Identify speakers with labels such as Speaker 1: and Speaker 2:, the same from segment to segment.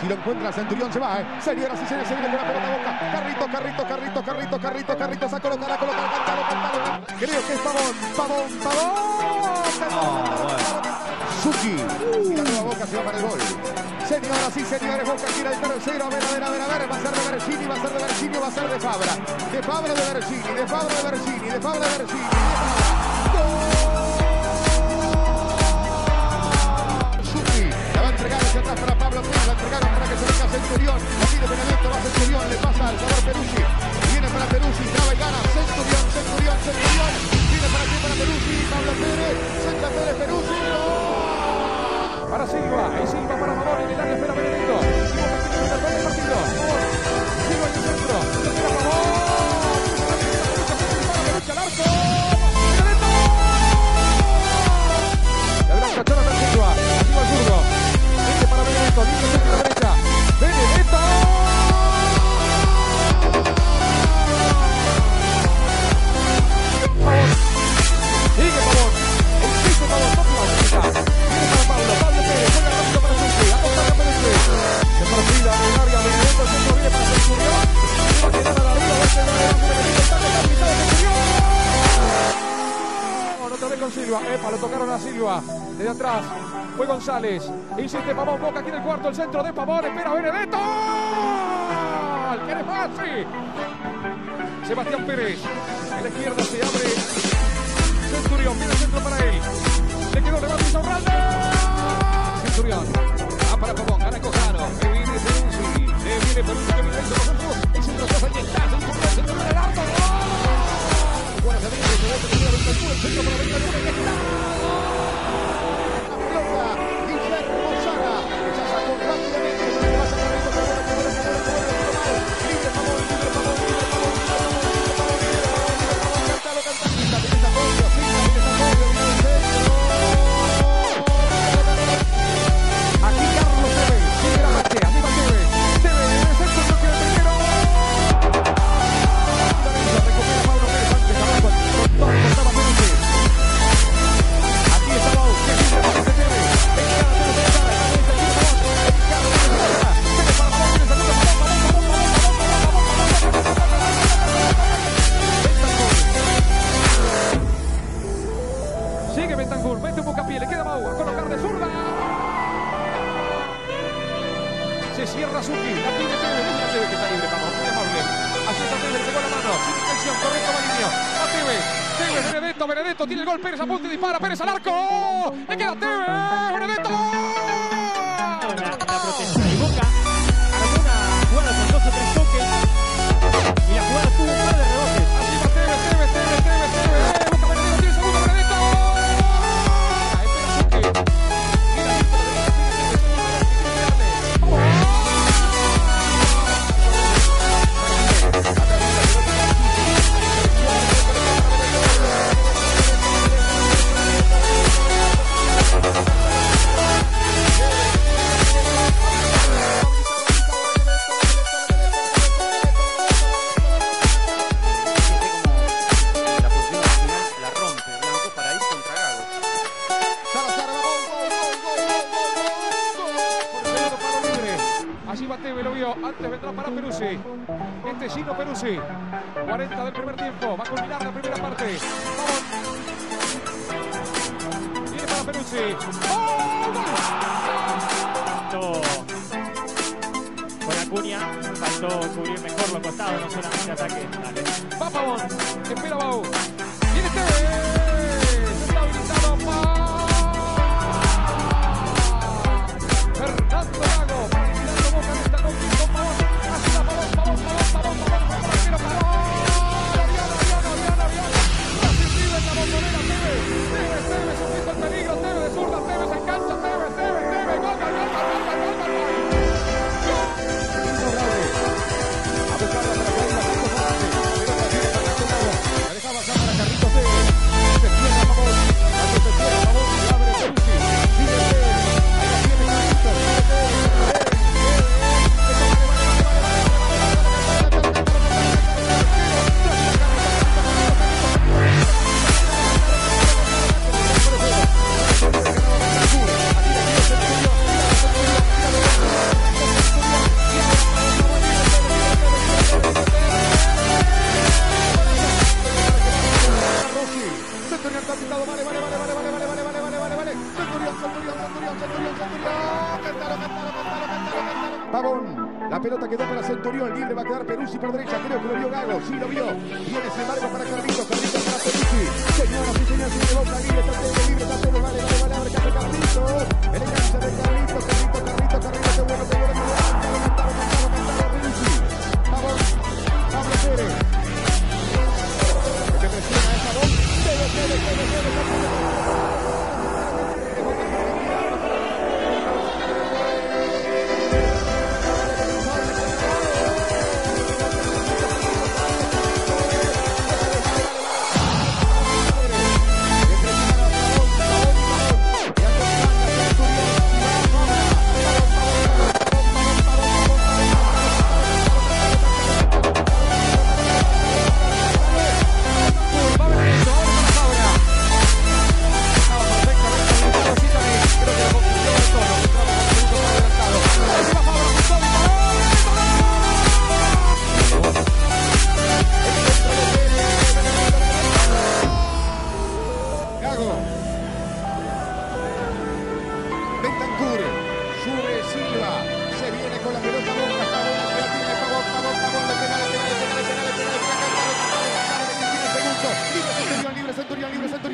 Speaker 1: Si lo encuentra Centurión se va, ¿eh? Señoras y señores, se viene con la pelota a boca. Carrito, carrito, carrito, carrito, carrito, carrito. Se colocar, a colocar, cantalo, cantalo. Creo que es Pavón, Pavón, Pavón. Suki. Y la boca se va para el gol. Señoras y señores, Boca tira el tercero. A ver, a ver, a ver, a ver. Va a ser de Bergini, va a ser de Bergini, va a ser de Fabra. De Fabra de Bergini, de Fabra de Bergini, de Fabra de Bergini. Suki. Centurión. La pide Benedetto, va Centurión. Le pasa al jugador Peruzzi. Viene para Peruzzi, traba y gana. Centurión, Centurión, Centurión. Viene para aquí para Peruzzi. Pablo Pérez. Centra Pérez,
Speaker 2: con Silva. Epa, lo tocaron a Silva. Desde atrás. Fue González. Insiste Pavón. Boca aquí en el cuarto. El centro de Pavón. Espera Benedetto. ¿Quiere más? Sí. Sebastián Pérez. En la izquierda se abre. Centurión. Viene el centro para él. Le quedó levanta Saurralde. Centurión. Va para Pavón. Gana Cojaro. Le viene Peruzzi. Le viene Peruzzi. Que viene el centro. El centro atrás. Ahí está. Centurión. Centurión. El arco. Buena salida. El centro. El centro para Benedetto.
Speaker 1: Se
Speaker 2: cierra Suki. La pide Tevez. La Tevez que está libre, Pavón. Muy amable. Así está Tevez. Pegó la mano. Sin intención. Correcto Maligno. A Tevez. Tevez. Benedetto. Benedetto. Tiene el gol. Pérez apunta y dispara. Pérez al arco. Le queda Tevez. Benedetto. Teve, lo vio. Antes vendrá para Peruzzi. Este Gino Peruzzi. 40 del primer tiempo. Va a culminar la primera parte. Vamos. Viene para Peruzzi. ¡Oh!
Speaker 3: Faltó con Acuña, faltó cubrir mejor los costados, no solamente ataque. Dale.
Speaker 2: Va Pavón. Espera Bau. Viene Tevez.
Speaker 1: por derecha, creo que lo vio Gago, sí lo vio. Viene sin embargo para Carlitos, Carlitos para Pelisi. Señoras y señores, se llevó la línea,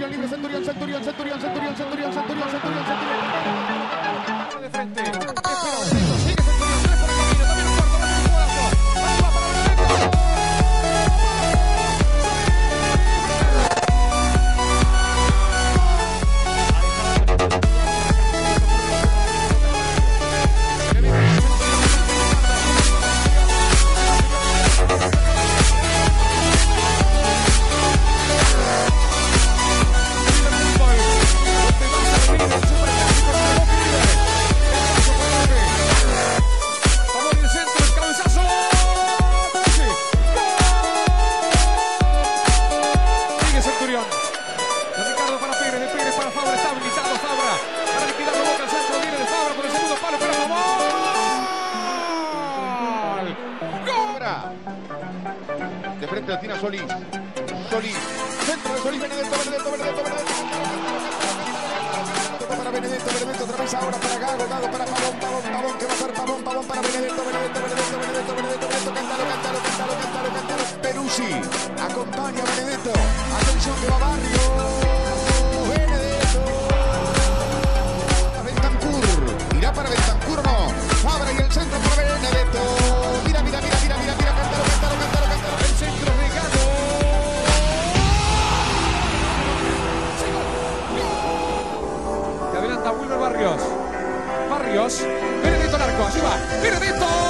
Speaker 1: libre, Centurión, Centurión, Centurión, Centurión, Centurión, Centurión, Centurión, Centurión. Solís. Solís. Centro de Solís. Benedetto, Benedetto, Benedetto, Benedetto. Para Benedetto, Benedetto. Otra vez ahora para Gago. Gago para Pavón, Pavón, Pavón. Que va a ser Pavón, Pavón para Benedetto, Benedetto. Arcos. Benedetto Arcos, ahí va. Benedetto.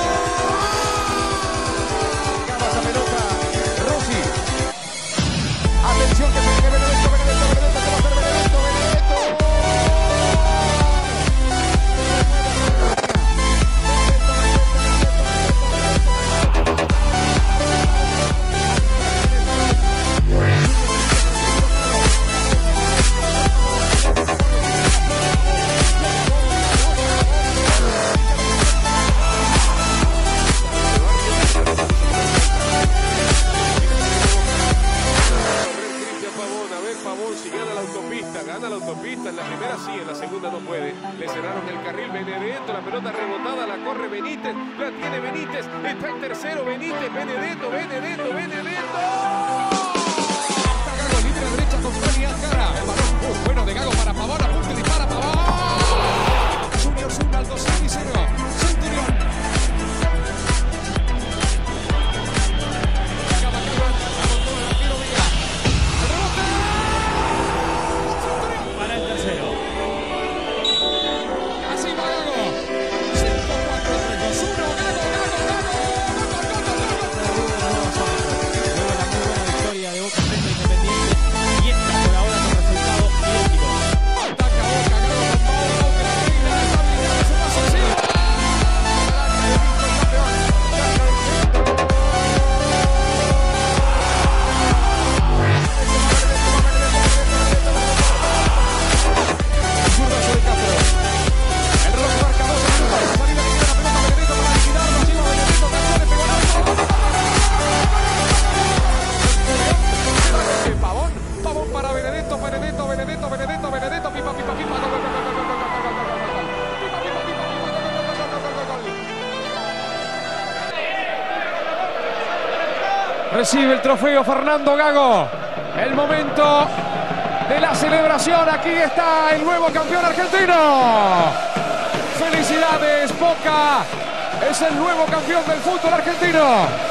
Speaker 4: Le cerraron el carril Benedetto. La pelota rebotada la corre Benítez. La tiene Benítez. Está el tercero Benítez. Benedetto, Benedetto, Benedetto.
Speaker 2: Recibe el trofeo Fernando Gago. El momento de la celebración. Aquí está el nuevo campeón argentino. Felicidades, Boca. Es el nuevo campeón del fútbol argentino.